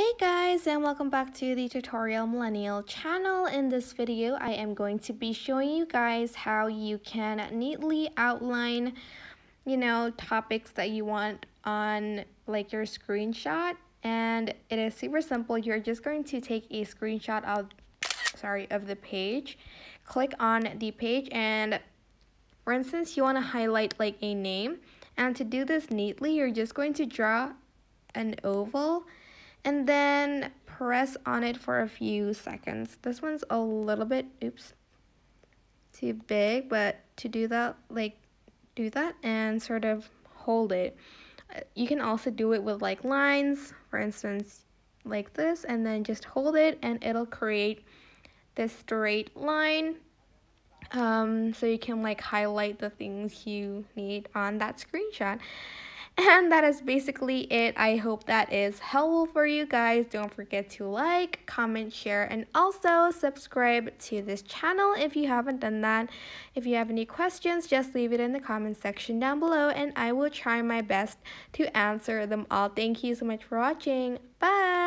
Hey guys and welcome back to the Tutorial Millennial channel. In this video, I am going to be showing you guys how you can neatly outline, you know, topics that you want on like your screenshot. And it is super simple. You're just going to take a screenshot of, sorry, of the page. Click on the page and for instance, you want to highlight like a name. And to do this neatly, you're just going to draw an oval and then press on it for a few seconds. This one's a little bit, oops, too big, but to do that, like, do that and sort of hold it. You can also do it with like lines, for instance, like this, and then just hold it and it'll create this straight line. Um, so you can like highlight the things you need on that screenshot. And that is basically it. I hope that is helpful for you guys. Don't forget to like, comment, share, and also subscribe to this channel if you haven't done that. If you have any questions, just leave it in the comment section down below and I will try my best to answer them all. Thank you so much for watching. Bye!